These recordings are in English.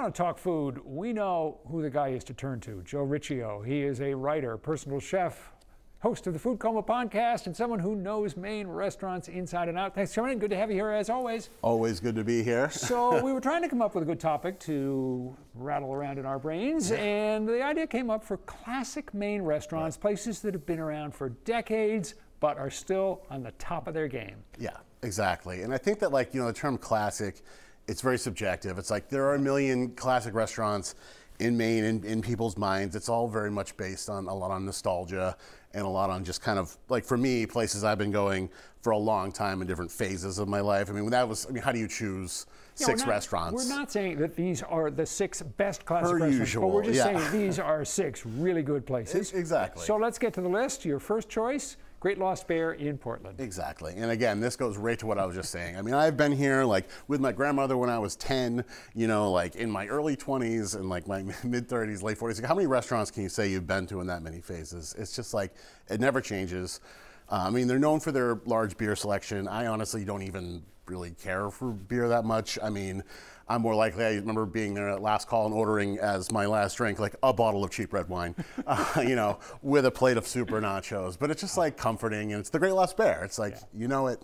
want to talk food, we know who the guy is to turn to, Joe Ricchio. He is a writer, personal chef, host of the Food Coma podcast, and someone who knows Maine restaurants inside and out. Thanks, Chairman. Good to have you here as always. Always good to be here. so we were trying to come up with a good topic to rattle around in our brains, and the idea came up for classic Maine restaurants, places that have been around for decades but are still on the top of their game. Yeah, exactly. And I think that like, you know, the term classic it's very subjective. It's like there are a million classic restaurants in Maine in, in people's minds. It's all very much based on a lot on nostalgia and a lot on just kind of like for me, places I've been going for a long time in different phases of my life. I mean, that was, I mean, how do you choose yeah, 6 not, restaurants? We're not saying that these are the six best classic per restaurants, usual, but we're just yeah. saying these are six really good places. Exactly. So let's get to the list. Your first choice Great Lost Bear in Portland. Exactly. And again, this goes right to what I was just saying. I mean, I've been here like with my grandmother when I was 10, you know, like in my early 20s and like my mid 30s, late 40s. How many restaurants can you say you've been to in that many phases? It's just like, it never changes. Uh, I mean, they're known for their large beer selection. I honestly don't even really care for beer that much. I mean, I'm more likely, I remember being there at last call and ordering as my last drink, like a bottle of cheap red wine, uh, you know, with a plate of super nachos. But it's just like comforting and it's the Great Lost Bear. It's like, yeah. you know it,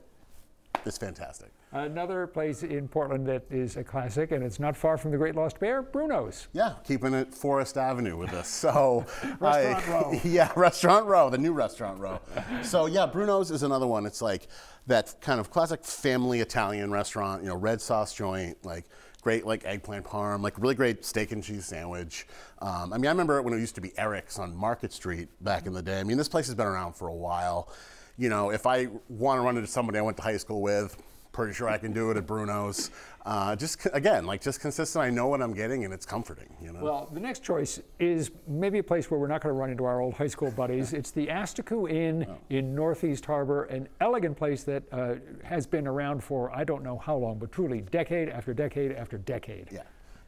it's fantastic. Another place in Portland that is a classic, and it's not far from the Great Lost Bear, Bruno's. Yeah, keeping it Forest Avenue with us. So, Restaurant I, Row. Yeah, Restaurant Row, the new Restaurant Row. so, yeah, Bruno's is another one. It's like that kind of classic family Italian restaurant, you know, red sauce joint, like great like eggplant parm, like really great steak and cheese sandwich. Um, I mean, I remember when it used to be Eric's on Market Street back in the day. I mean, this place has been around for a while. You know, if I want to run into somebody I went to high school with, pretty sure I can do it at Bruno's. Uh, just again, like just consistent. I know what I'm getting, and it's comforting. You know. Well, the next choice is maybe a place where we're not going to run into our old high school buddies. it's the Asticou Inn oh. in Northeast Harbor, an elegant place that uh, has been around for I don't know how long, but truly decade after decade after decade. Yeah,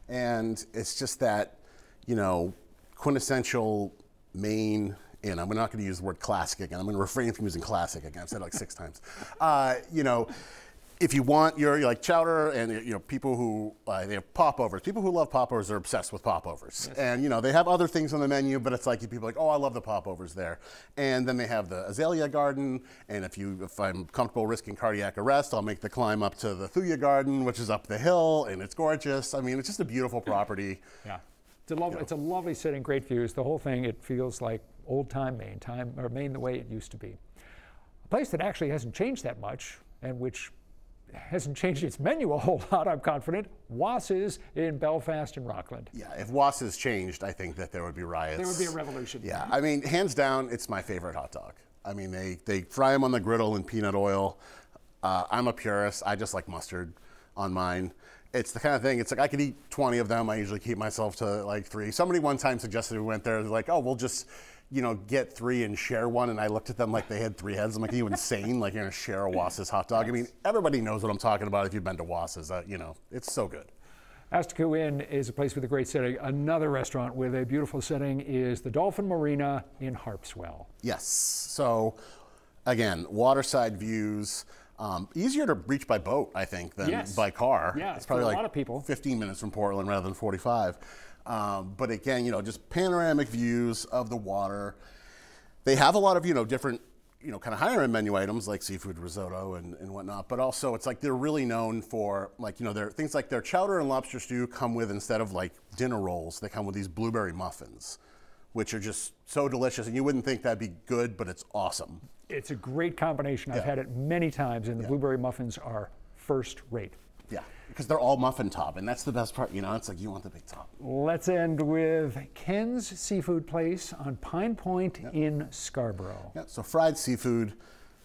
and it's just that, you know, quintessential Maine and I'm not going to use the word classic again. I'm going to refrain from using classic again. I've said it like six times. Uh, you know, if you want your like chowder and you know people who uh, they have popovers. People who love popovers are obsessed with popovers. Yes. and you know they have other things on the menu but it's like people are like oh i love the popovers there. And then they have the azalea garden and if you if i'm comfortable risking cardiac arrest i'll make the climb up to the thuya garden which is up the hill and it's gorgeous. I mean it's just a beautiful property. Yeah. It's a lovely, you know. it's a lovely setting great views. The whole thing it feels like old time maine time or maine the way it used to be. A place that actually hasn't changed that much and which hasn't changed its menu a whole lot, I'm confident. Wasses in Belfast and Rockland. Yeah, if Wasses changed, I think that there would be riots. There would be a revolution. Yeah, I mean, hands down, it's my favorite hot dog. I mean, they, they fry them on the griddle in peanut oil. Uh, I'm a purist. I just like mustard on mine. It's the kind of thing, it's like I could eat 20 of them. I usually keep myself to like three. Somebody one time suggested we went there, They're like, oh, we'll just you know, get three and share one. And I looked at them like they had three heads. I'm like, are you insane? Like, you're going to share a Wasses hot dog? I mean, everybody knows what I'm talking about if you've been to Wasses. Uh, you know, it's so good. Asticou Inn is a place with a great setting. Another restaurant with a beautiful setting is the Dolphin Marina in Harpswell. Yes. So, again, waterside views. Um, easier to reach by boat, I think, than yes. by car. Yeah, it's probably like a lot of people. 15 minutes from Portland rather than 45. Um, but again, you know, just panoramic views of the water. They have a lot of, you know, different, you know, kind of higher end menu items like seafood risotto and, and whatnot. But also, it's like they're really known for, like, you know, their things like their chowder and lobster stew come with, instead of like dinner rolls, they come with these blueberry muffins, which are just so delicious. And you wouldn't think that'd be good, but it's awesome. It's a great combination. I've yeah. had it many times, and the yeah. blueberry muffins are first rate. Yeah, because they're all muffin top, and that's the best part. You know, it's like you want the big top. Let's end with Ken's Seafood Place on Pine Point yep. in Scarborough. Yeah, so fried seafood.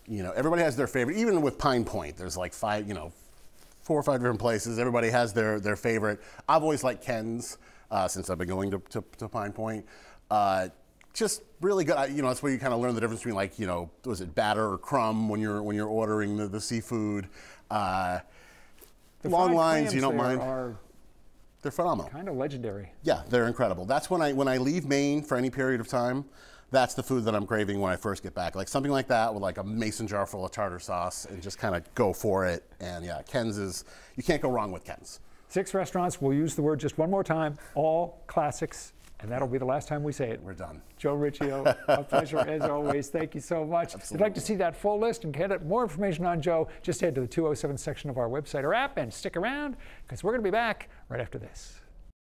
You know, everybody has their favorite. Even with Pine Point, there's like five, you know, four or five different places. Everybody has their their favorite. I've always liked Ken's uh, since I've been going to, to, to Pine Point. Uh, just really good. You know, that's where you kind of learn the difference between like, you know, was it batter or crumb when you're when you're ordering the, the seafood. Uh, the long lines, you don't mind. Are they're phenomenal. Kind of legendary. Yeah, they're incredible. That's when I when I leave Maine for any period of time. That's the food that I'm craving when I first get back. Like something like that with like a mason jar full of tartar sauce and just kind of go for it. And yeah, Ken's is you can't go wrong with Ken's. Six restaurants. We'll use the word just one more time. All classics, and that'll be the last time we say it. We're done. Joe Ricchio, a pleasure as always. Thank you so much. If you'd like to see that full list and get more information on Joe, just head to the 207 section of our website or app and stick around because we're going to be back right after this.